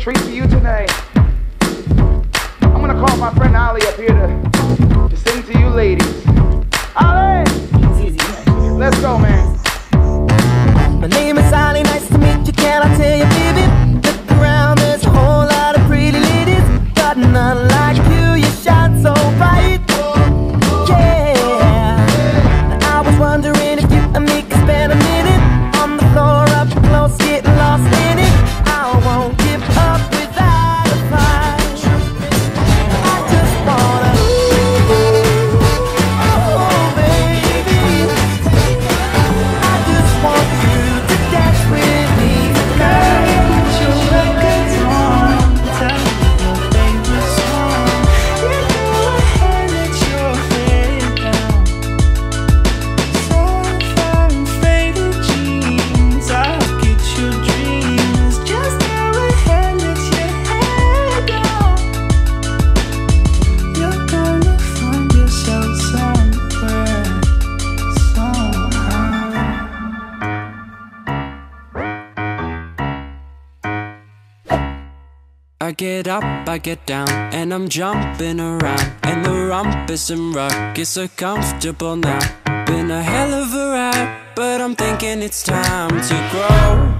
treat for you tonight. I'm gonna call my friend Ollie up here to, to sing to you ladies. Ollie! Let's go, man. My name is Ollie. I get up, I get down, and I'm jumping around. And the rumpus and ruckus are comfortable now. Been a hell of a ride, but I'm thinking it's time to grow.